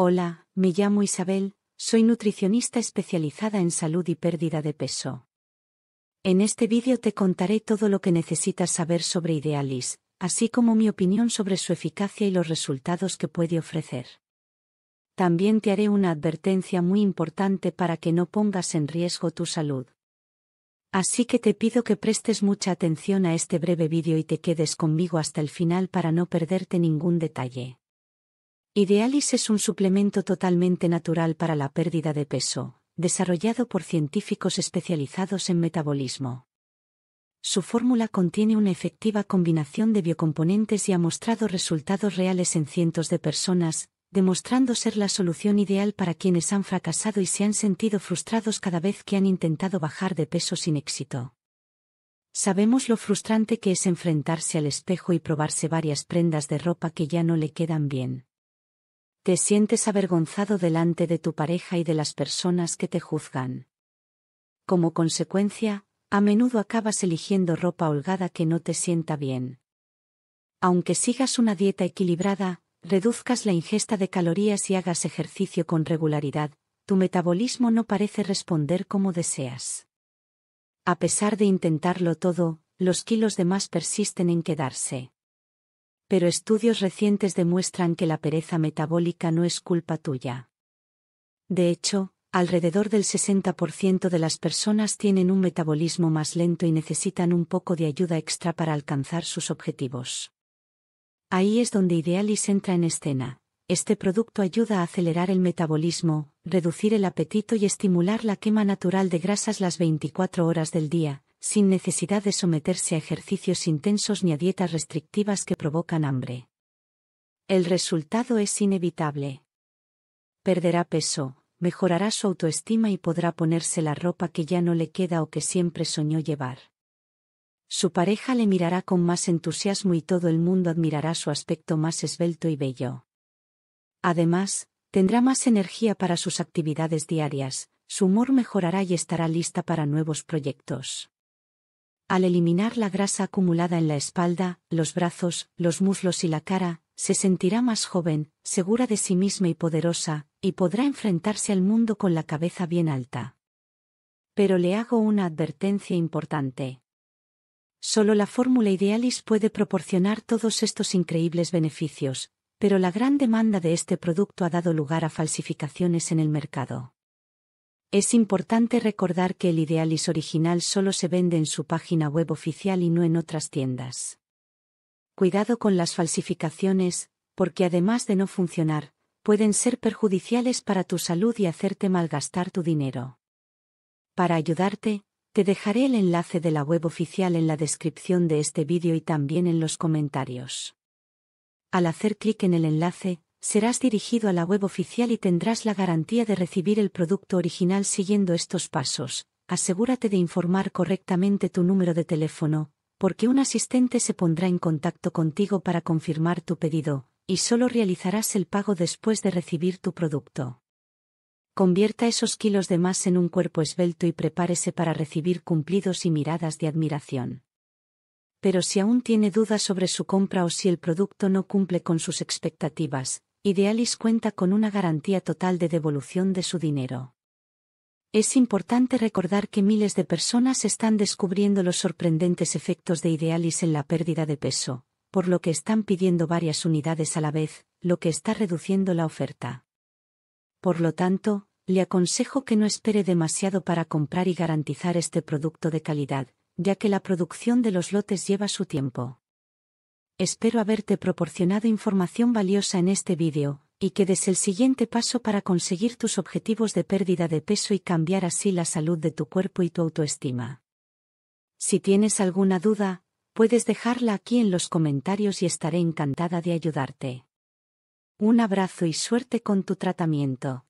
Hola, me llamo Isabel, soy nutricionista especializada en salud y pérdida de peso. En este vídeo te contaré todo lo que necesitas saber sobre Idealis, así como mi opinión sobre su eficacia y los resultados que puede ofrecer. También te haré una advertencia muy importante para que no pongas en riesgo tu salud. Así que te pido que prestes mucha atención a este breve vídeo y te quedes conmigo hasta el final para no perderte ningún detalle. Idealis es un suplemento totalmente natural para la pérdida de peso, desarrollado por científicos especializados en metabolismo. Su fórmula contiene una efectiva combinación de biocomponentes y ha mostrado resultados reales en cientos de personas, demostrando ser la solución ideal para quienes han fracasado y se han sentido frustrados cada vez que han intentado bajar de peso sin éxito. Sabemos lo frustrante que es enfrentarse al espejo y probarse varias prendas de ropa que ya no le quedan bien. Te sientes avergonzado delante de tu pareja y de las personas que te juzgan. Como consecuencia, a menudo acabas eligiendo ropa holgada que no te sienta bien. Aunque sigas una dieta equilibrada, reduzcas la ingesta de calorías y hagas ejercicio con regularidad, tu metabolismo no parece responder como deseas. A pesar de intentarlo todo, los kilos de más persisten en quedarse. Pero estudios recientes demuestran que la pereza metabólica no es culpa tuya. De hecho, alrededor del 60% de las personas tienen un metabolismo más lento y necesitan un poco de ayuda extra para alcanzar sus objetivos. Ahí es donde Idealis entra en escena. Este producto ayuda a acelerar el metabolismo, reducir el apetito y estimular la quema natural de grasas las 24 horas del día, sin necesidad de someterse a ejercicios intensos ni a dietas restrictivas que provocan hambre. El resultado es inevitable. Perderá peso, mejorará su autoestima y podrá ponerse la ropa que ya no le queda o que siempre soñó llevar. Su pareja le mirará con más entusiasmo y todo el mundo admirará su aspecto más esbelto y bello. Además, tendrá más energía para sus actividades diarias, su humor mejorará y estará lista para nuevos proyectos. Al eliminar la grasa acumulada en la espalda, los brazos, los muslos y la cara, se sentirá más joven, segura de sí misma y poderosa, y podrá enfrentarse al mundo con la cabeza bien alta. Pero le hago una advertencia importante. Solo la fórmula Idealis puede proporcionar todos estos increíbles beneficios, pero la gran demanda de este producto ha dado lugar a falsificaciones en el mercado. Es importante recordar que el Idealis original solo se vende en su página web oficial y no en otras tiendas. Cuidado con las falsificaciones, porque además de no funcionar, pueden ser perjudiciales para tu salud y hacerte malgastar tu dinero. Para ayudarte, te dejaré el enlace de la web oficial en la descripción de este vídeo y también en los comentarios. Al hacer clic en el enlace, serás dirigido a la web oficial y tendrás la garantía de recibir el producto original siguiendo estos pasos. Asegúrate de informar correctamente tu número de teléfono, porque un asistente se pondrá en contacto contigo para confirmar tu pedido, y solo realizarás el pago después de recibir tu producto. Convierta esos kilos de más en un cuerpo esbelto y prepárese para recibir cumplidos y miradas de admiración. Pero si aún tiene dudas sobre su compra o si el producto no cumple con sus expectativas, Idealis cuenta con una garantía total de devolución de su dinero. Es importante recordar que miles de personas están descubriendo los sorprendentes efectos de Idealis en la pérdida de peso, por lo que están pidiendo varias unidades a la vez, lo que está reduciendo la oferta. Por lo tanto, le aconsejo que no espere demasiado para comprar y garantizar este producto de calidad, ya que la producción de los lotes lleva su tiempo. Espero haberte proporcionado información valiosa en este vídeo, y que des el siguiente paso para conseguir tus objetivos de pérdida de peso y cambiar así la salud de tu cuerpo y tu autoestima. Si tienes alguna duda, puedes dejarla aquí en los comentarios y estaré encantada de ayudarte. Un abrazo y suerte con tu tratamiento.